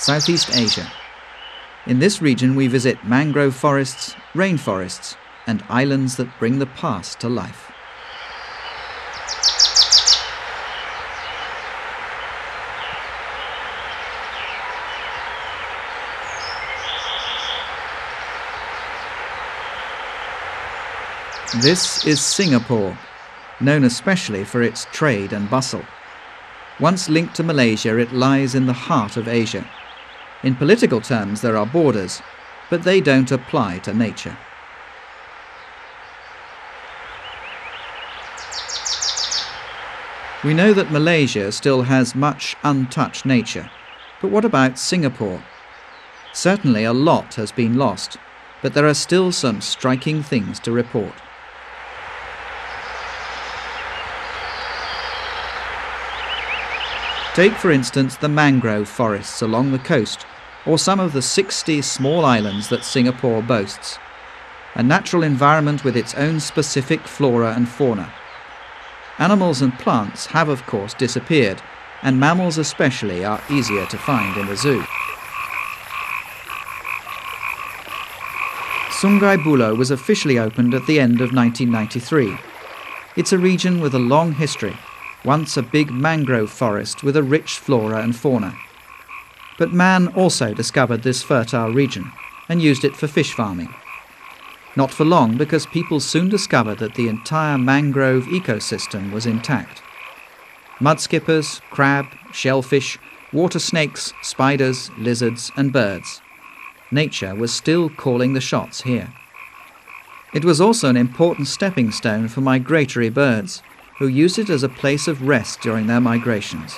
Southeast Asia. In this region, we visit mangrove forests, rainforests, and islands that bring the past to life. This is Singapore, known especially for its trade and bustle. Once linked to Malaysia, it lies in the heart of Asia. In political terms, there are borders, but they don't apply to nature. We know that Malaysia still has much untouched nature, but what about Singapore? Certainly a lot has been lost, but there are still some striking things to report. Take, for instance, the mangrove forests along the coast, or some of the 60 small islands that Singapore boasts. A natural environment with its own specific flora and fauna. Animals and plants have, of course, disappeared, and mammals especially are easier to find in the zoo. Sungei Buloh was officially opened at the end of 1993. It's a region with a long history once a big mangrove forest with a rich flora and fauna. But man also discovered this fertile region and used it for fish farming. Not for long, because people soon discovered that the entire mangrove ecosystem was intact. Mudskippers, crab, shellfish, water snakes, spiders, lizards, and birds. Nature was still calling the shots here. It was also an important stepping stone for migratory birds who used it as a place of rest during their migrations.